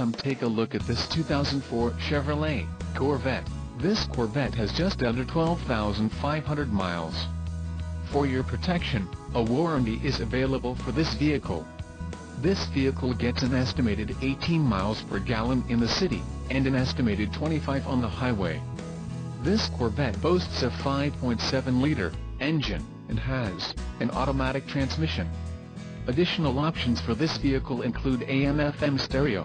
come take a look at this 2004 Chevrolet Corvette. This Corvette has just under 12,500 miles. For your protection, a warranty is available for this vehicle. This vehicle gets an estimated 18 miles per gallon in the city, and an estimated 25 on the highway. This Corvette boasts a 5.7-liter engine, and has an automatic transmission. Additional options for this vehicle include AM-FM stereo.